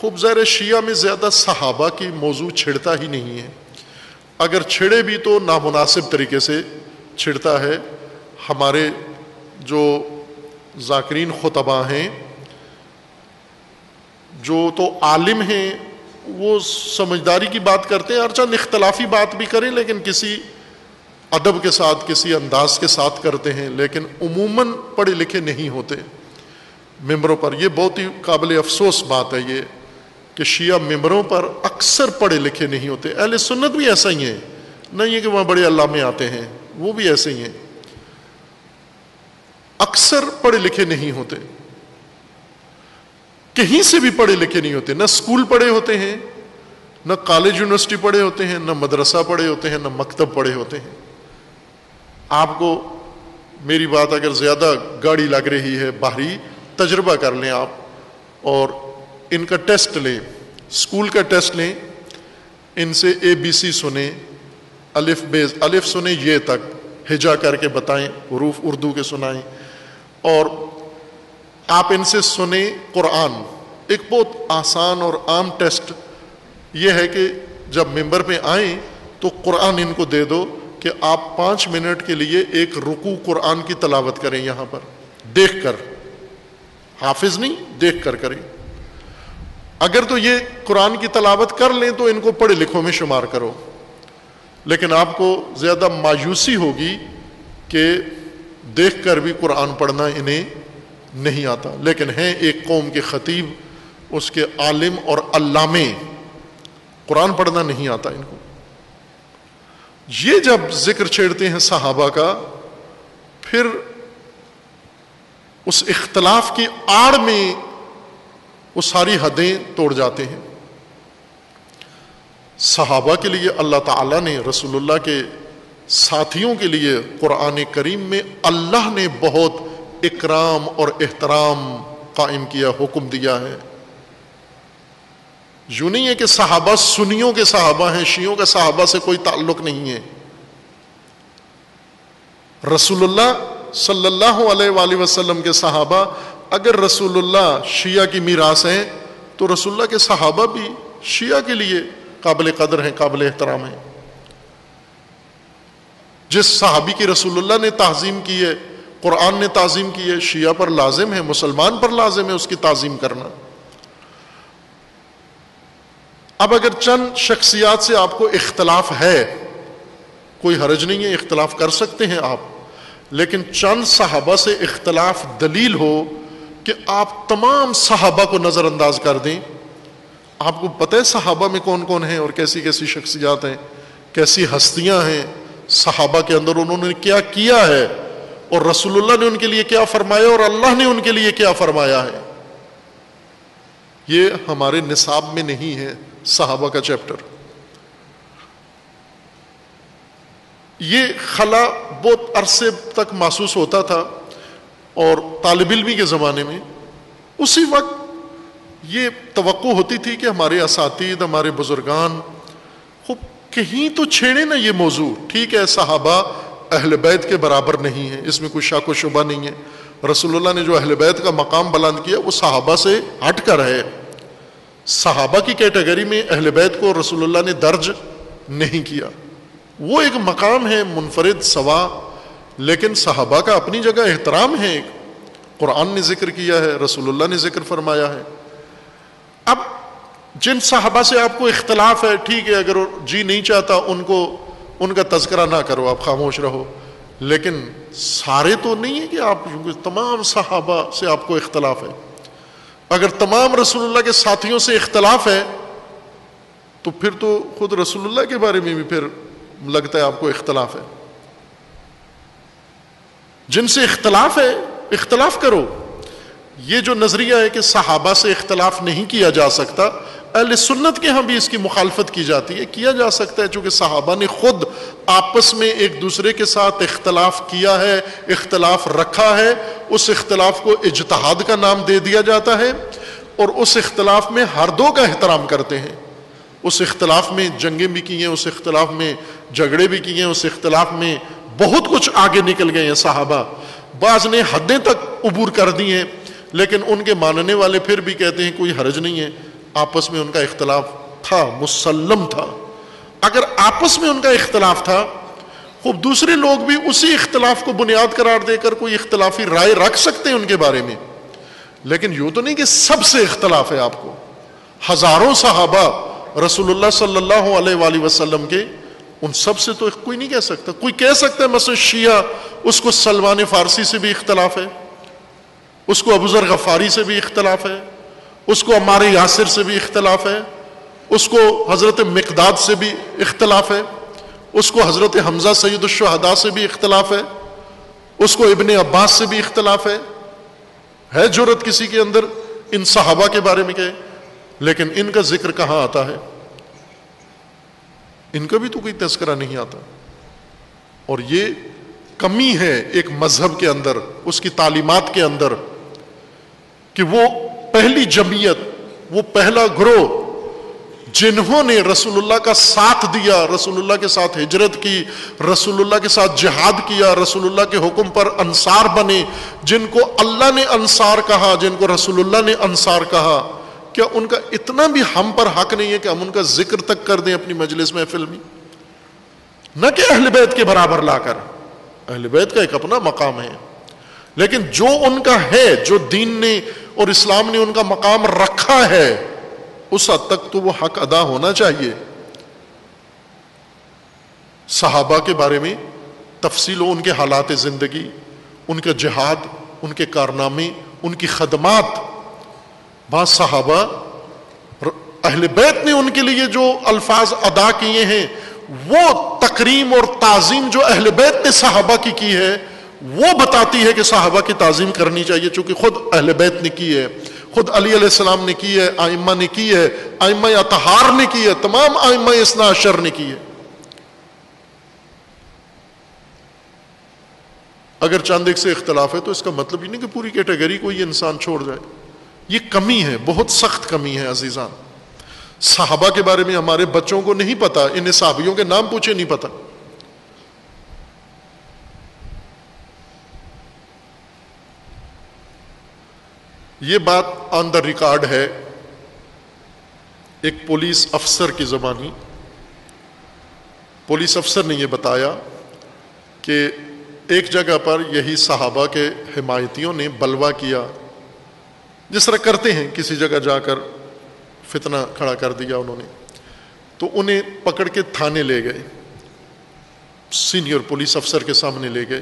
खूब ज़र शिया में ज़्यादा सहाबा की मौजू छिड़ता ही नहीं है। अगर छिड़े भी तो नामुनासिब तरीके से छिड़ता है। हमारे जो जाकरीन खुतबा हैं, जो तो आलिम हैं, वो समझदारी की बात करते हैं चंद इख्तलाफी बात भी करें, लेकिन किसी अदब के साथ, किसी अंदाज के साथ करते हैं, लेकिन उमूमन पढ़े लिखे नहीं होते। मेम्बरों पर यह बहुत ही काबिल अफसोस बात है ये कि शिया मेम्बरों पर अक्सर पढ़े लिखे नहीं होते। अहले सुन्नत भी ऐसा ही है। नहीं है कि वहाँ बड़े अल्लाह में आते हैं, वो भी ऐसे ही हैं। अक्सर पढ़े लिखे नहीं होते। कहीं से भी पढ़े लिखे नहीं होते। न स्कूल पढ़े होते हैं, न कॉलेज यूनिवर्सिटी पढ़े होते हैं, न मदरसा पढ़े होते हैं, न मकतब पढ़े होते हैं। आपको मेरी बात अगर ज़्यादा गाड़ी लग रही है, बाहरी, तजर्बा कर लें आप और इनका टेस्ट लें। स्कूल का टेस्ट लें, इनसे ए बी सी सुने, अलिफ बेज अलिफ सुने ये तक, हिजा करके बताएँ, हरूफ उर्दू के सुनाएँ, और आप इनसे सुने कुरान। एक बहुत आसान और आम टेस्ट ये है कि जब मेंबर पे आए तो कुरान इनको दे दो कि आप पाँच मिनट के लिए एक रुकू कुरान की तलावत करें यहाँ पर। देख कर हाफिज नहीं देख कर करें। अगर तो ये कुरान की तलावत कर लें तो इनको पढ़े लिखों में शुमार करो। लेकिन आपको ज़्यादा मायूसी होगी कि देख कर भी कुरान पढ़ना इन्हें नहीं आता। लेकिन हैं एक कौम के ख़तीब, उसके आलिम और अल्लामे, कुरान पढ़ना नहीं आता इनको। ये जब ज़िक्र छेड़ते हैं सहाबा का, फिर उस इख्तलाफ की आड़ में वो सारी हदें तोड़ जाते हैं। सहाबा के लिए अल्लाह ताला ने, रसूलुल्लाह के साथियों के लिए कुरान करीम में अल्लाह ने बहुत इकराम और एहतराम कायम किया, हुक्म दिया है। यूँ नहीं है कि सहाबा सुनियों के सहाबा हैं, शियों के सहाबा से कोई ताल्लुक नहीं है। रसूलुल्लाह सल्लल्लाहु अलैहि वसल्लम के सहाबा अगर रसूलुल्लाह शिया की मीरास हैं तो रसूलुल्लाह के सहाबा भी शिया के लिए काबिल कदर हैं, काबिल एहतराम हैं। जिस सहाबी की रसूलुल्लाह ने ताजीम की है, कुरान ने ताजीम की है, शिया पर लाजिम है, मुसलमान पर लाजिम है, उसकी ताजीम करना। अब अगर चंद शख्सियात से आपको इख्तलाफ है, कोई हरज नहीं है, इख्तलाफ कर सकते हैं आप, लेकिन चंद साहबा से इख्तलाफ दलील हो कि आप तमाम साहबा को नज़रअंदाज कर दें। आपको पता है सहाबा में कौन कौन है और कैसी कैसी शख्सियात हैं, कैसी हस्तियाँ हैं, सहाबा के अंदर उन्होंने क्या किया है और रसूलुल्लाह ने उनके लिए क्या फरमाया और अल्लाह ने उनके लिए क्या फरमाया है? ये हमारे निसाब में नहीं है सहाबा का चैप्टर। ये खला बहुत अरसे तक महसूस होता था और तालब इलमी के ज़माने में, उसी वक्त ये तो होती थी कि हमारे इसातीद हमारे बुजुर्गान, खूब कहीं तो छेड़े ना ये मौजू। ठीक है, सहाबा अहल बैत के बराबर नहीं है, इसमें कोई शाक शुबा नहीं है। रसोल्ला ने जो अहल बैत का मकाम बुलंद किया, वो सहाबा से हट कर है। सहाबा की कैटेगरी में अहल बैत को रसोल्ला ने दर्ज नहीं किया। वो एक मकाम है, मुनफरद सवा लेकिन सहाबा का अपनी जगह एहतराम है एक। कुरान ने ज़िक्र किया है, रसूलुल्लाह ने ज़िक्र फरमाया है। अब जिन साहबा से आपको इख्तलाफ है, ठीक है, अगर जी नहीं चाहता, उनको, उनका तस्करा ना करो, आप खामोश रहो। लेकिन सारे तो नहीं है कि आप, तमाम साहबा से आपको इख्तलाफ है। अगर तमाम रसूलुल्लाह के साथियों से इख्तलाफ है तो फिर तो खुद रसूलुल्लाह के बारे में भी फिर लगता है आपको इख्तलाफ है। जिनसे इख्तलाफ है, इख्तलाफ करो। ये जो नज़रिया है कि सहाबा से इख्तलाफ नहीं किया जा सकता अल सुन्नत के यहाँ भी इसकी मुखालफत की जाती है। किया जा सकता है, चूँकि सहाबा ने खुद आपस में एक दूसरे के साथ इख्तलाफ किया है, इख्तलाफ रखा है। उस इख्तलाफ को इजतहाद का नाम दे दिया जाता है और उस इख्तलाफ में हर दो का एहतराम करते हैं। उस इख्तलाफ में जंगें भी की हैं, उस इख्तलाफ में झगड़े भी किए हैं, उस इख्तलाफ में बहुत कुछ आगे निकल गए हैं साहबा। बाज ने हदें तक उबूर कर दी हैं, लेकिन उनके मानने वाले फिर भी कहते हैं, कोई हरज नहीं है। आपस में उनका इख्तलाफ था मुसलम था। अगर आपस में उनका इख्तलाफ था, खूब दूसरे लोग भी उसी इख्तलाफ को बुनियाद करार देकर कोई इख्तलाफी राय रख सकते हैं उनके बारे में। लेकिन यूँ तो नहीं कि सबसे इख्तलाफ है आपको। हज़ारों साहबा रसूलुल्लाह सल्लल्लाहु अलैहि वसल्लम के उन सबसे तो कोई नहीं कह सकता। कोई कह सकता है मसल शिया, उसको सलमान फारसी से भी इख्तलाफ है, उसको अबूजर गफारी से भी इख्तलाफ है, उसको अमार यासिर से भी इख्तलाफ है, उसको हज़रत मकदाद से भी इख्तलाफ है, उसको हज़रत हमजा सैदुलशहदा से भी इख्तलाफ है, उसको इबन अब्बास से भी इख्तलाफ है। है ज़रूरत किसी के अंदर? इन सहाबा के बारे में कहे, लेकिन इनका ज़िक्र कहाँ आता है? इनका भी तो कोई तस्करा नहीं आता। और ये कमी है एक मज़हब के अंदर, उसकी तालीमत के अंदर, कि वो पहली जमीयत, वो पहला ग्रोह, जिन्होंने रसूलुल्लाह का साथ दिया, रसूलुल्लाह के साथ हिजरत की, रसूलुल्लाह के साथ जिहाद किया, रसूलुल्लाह के हुक्म पर अंसार बने, जिनको अल्लाह ने अंसार कहा, जिनको रसूलुल्लाह ने अंसार कहा क्या उनका इतना भी हम पर हक नहीं है कि हम उनका ज़िक्र तक कर दें अपनी मजलिस में न कि अहल बैत के बराबर लाकर। अहल बैत का एक अपना मकाम है। लेकिन जो उनका है, जो दीन ने और इस्लाम ने उनका मकाम रखा है, उस हद तक तो वो हक अदा होना चाहिए। सहाबा के बारे में तफसील, उनके हालात ज़िंदगी, उनका जहाद, उनके कारनामे, उनकी खदमात बाद सहाबा अहल बैत ने उनके लिए जो अल्फाज अदा किए हैं, वो तकरीम और ताजीम जो अहल बैत ने साहबा की की है, वो बताती है कि साहबा की ताजीम करनी चाहिए, चूँकि खुद अहल बैत ने की है, खुद अली सलाम ने की है, आइम्मा ने की है, आइम्मा अतहार ने की है, तमाम आइम्मा इसना अशर ने की है। अगर चाँद एक से इख्तलाफ है तो इसका मतलब ही नहीं कि पूरी कैटेगरी को ये इंसान छोड़ जाए। ये कमी है, बहुत सख्त कमी है अजीजान। साहबा के बारे में हमारे बच्चों को नहीं पता, इन्हें साहबियों के नाम पूछे नहीं पता। ये बात ऑन द रिकॉर्ड है, एक पुलिस अफसर की जबानी। पुलिस अफसर ने यह बताया कि एक जगह पर यही सहाबा के हिमायतियों ने बलवा किया। जिस तरह करते हैं, किसी जगह जाकर फितना खड़ा कर दिया उन्होंने तो उन्हें पकड़ के थाने ले गए, सीनियर पुलिस अफसर के सामने ले गए।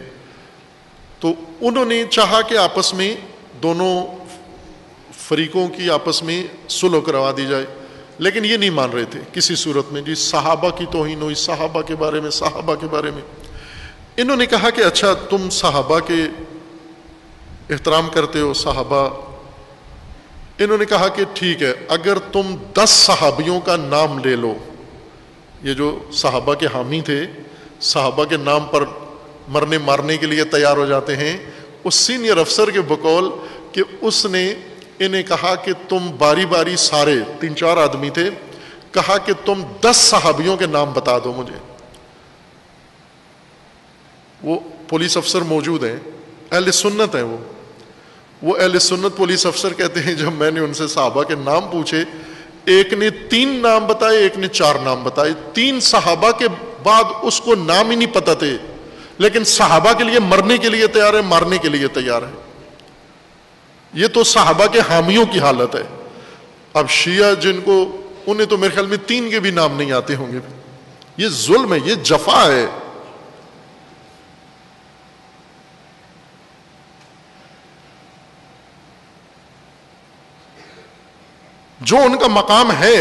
तो उन्होंने चाहा कि आपस में दोनों फरीकों की आपस में सुलह करवा दी जाए, लेकिन ये नहीं मान रहे थे किसी सूरत में, जी सहाबा की तोहिन हुई, सहाबा के बारे में, सहाबा के बारे में। इन्होंने कहा कि अच्छा तुम सहाबा के एहतराम करते हो, सहाबा इन्होंने कहा कि ठीक है, अगर तुम दस सहाबियों का नाम ले लो, ये जो सहाबा के हामी थे, सहाबा के नाम पर मरने मारने के लिए तैयार हो जाते हैं, उस सीनियर अफसर के बकौल कि उसने इन्हें कहा कि तुम बारी बारी सारे, तीन चार आदमी थे, कहा कि तुम दस सहाबियों के नाम बता दो मुझे। वो पुलिस अफसर मौजूद हैं, अहल सुन्नत है वो। वो अहल सुन्नत पुलिस अफसर कहते हैं, जब मैंने उनसे साहबा के नाम पूछे, एक ने तीन नाम बताए, एक ने चार नाम बताए। तीन सहाबा के बाद उसको नाम ही नहीं पता थे। लेकिन सहाबा के लिए मरने के लिए तैयार है, मारने के लिए तैयार है। ये तो साहबा के हामियों की हालत है। अब शिया जिनको, उन्हें तो मेरे ख्याल में तीन के भी नाम नहीं आते होंगे। ये जुल्म है, ये जफा है। जो उनका मकाम है,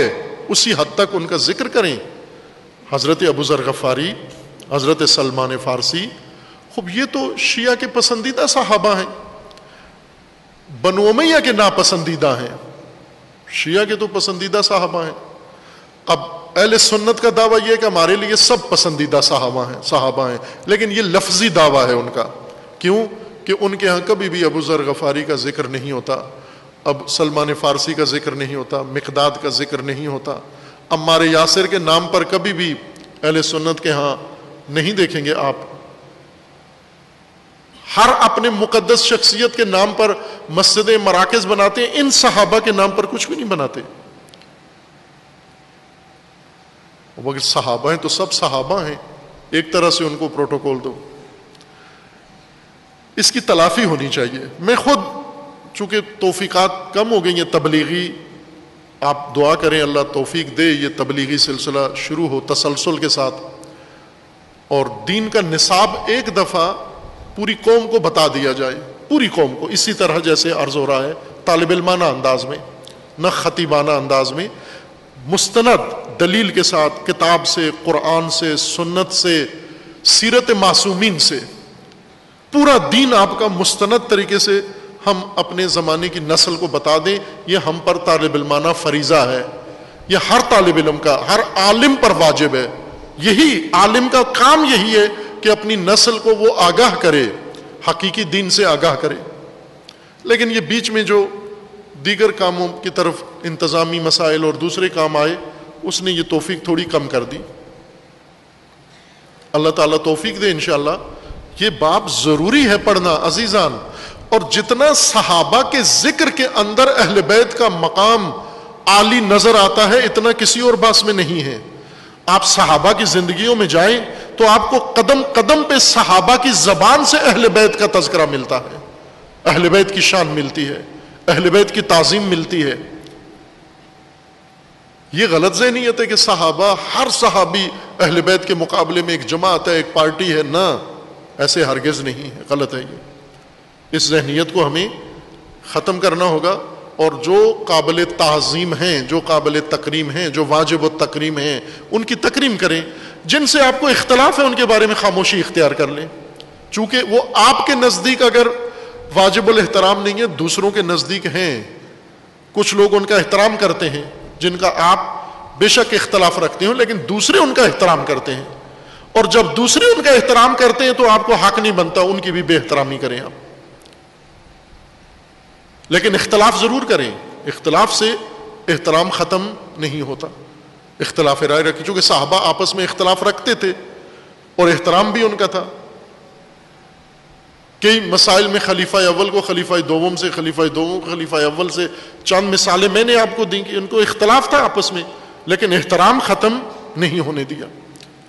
उसी हद तक उनका ज़िक्र करें। हज़रत अबूजर गफारी हज़रत सलमान फारसी, खूब ये तो शिया के पसंदीदा साहबा हैं। बनोमैया के नापसंदीदा हैं। शिया के तो पसंदीदा साहबा हैं। अब अहल सुन्नत का दावा यह कि हमारे लिए सब पसंदीदा साहबा हैं साहबा हैं। लेकिन ये लफ्जी दावा है उनका। क्यों? कि उनके यहाँ कभी भी अबू जर गफारी का ज़िक्र नहीं होता। अब सलमान फ़ारसी का ज़िक्र नहीं होता, मकदाद का ज़िक्र नहीं होता। अम्मार यासिर के नाम पर कभी भी अहल सुन्नत के यहाँ नहीं देखेंगे आप। हर अपने मुकदस शख्सियत के नाम पर मस्जिद, मराकज बनाते हैं, इन सहाबा के नाम पर कुछ भी नहीं बनाते। अगर सहाबा हैं तो सब सहाबा हैं, एक तरह से उनको प्रोटोकॉल दो। इसकी तलाफी होनी चाहिए। मैं खुद चूँकि तोफ़ीक़ात कम हो गई हैं तबलीगी, आप दुआ करें, अल्लाह तौफीक दे, ये तबलीगी सिलसिला शुरू हो तसलसल के साथ। और दीन का निसाब एक दफ़ा पूरी कौम को बता दिया जाए, पूरी कौम को, इसी तरह जैसे अर्ज़ हो रहा है तालब अंदाज में, न खतीबाना अंदाज में, मुस्तनद दलील के साथ, किताब से कुरान से, सुन्नत से, सीरत मासूमीन से, पूरा दीन आपका मुस्तनद तरीके से हम अपने ज़माने की नस्ल को बता दें यह हम पर तालब इलमाना फरीज़ा है। यह हर तालब इलम का, हर आलिम पर वाजिब है। यही आलिम का काम यही है कि अपनी नस्ल को वो आगाह करे, हकीकी दीन से आगाह करे। लेकिन ये बीच में जो दीगर कामों की तरफ़ इंतज़ामी मसाइल और दूसरे काम आए, उसने ये तोफ़ी थोड़ी कम कर दी। अल्लाह ताला तोफ़ी दे इन ये बाप ज़रूरी है पढ़ना, अजीज़ान। और जितना सहाबा के ज़िक्र के अंदर अहल बैत का मकाम आली नज़र आता है, इतना किसी और बास में नहीं है। आप सहाबा की जिंदगियों में जाएँ तो आपको कदम कदम पे सहाबा की जबान से अहल बैत का तस्करा मिलता है। अहल बैत की शान मिलती है, अहल बैत की ताजीम मिलती है। यह गलत जहनीत है कि सहाबा, हर सहाबी अहल बैत के मुकाबले में एक जमात है, एक पार्टी है। ना, ऐसे हरगिज नहीं है, गलत है ये। इस जहनीत को हमें ख़त्म करना होगा और जो काबिल तज़ीम हैं, जो काबिल तकरीम हैं, जो वाजिब तकरीम हैं, उनकी तकरीम करें। जिनसे आपको इख्तलाफ है, उनके बारे में खामोशी इख्तियार कर लें। चूँकि वो आपके नज़दीक अगर वाजिबुल एहतराम नहीं है, दूसरों के नज़दीक हैं। कुछ लोग उनका एहतराम करते हैं, जिनका आप बेशक इख्तलाफ रखते हो, लेकिन दूसरे उनका एहतराम करते हैं। और जब दूसरे उनका एहतराम करते हैं तो आपको हक नहीं बनता, उनकी भी बेहतरामी करें आप। लेकिन इख्तलाफ ज़रूर करें। इख्तलाफ से एहतराम ख़त्म नहीं होता। इख्तलाफ राय रखी, चूँकि साहबा आपस में इख्तलाफ रखते थे और एहतराम भी उनका था। कई मसाइल में खलीफा अव्वल को खलीफा दोवम से, खलीफा को खलीफा अव्वल से, चंद मिसालें मैंने आपको दी कि उनको इख्तलाफ था आपस में, लेकिन एहतराम ख़त्म नहीं होने दिया।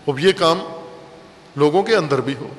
अब ये काम लोगों के अंदर भी हो।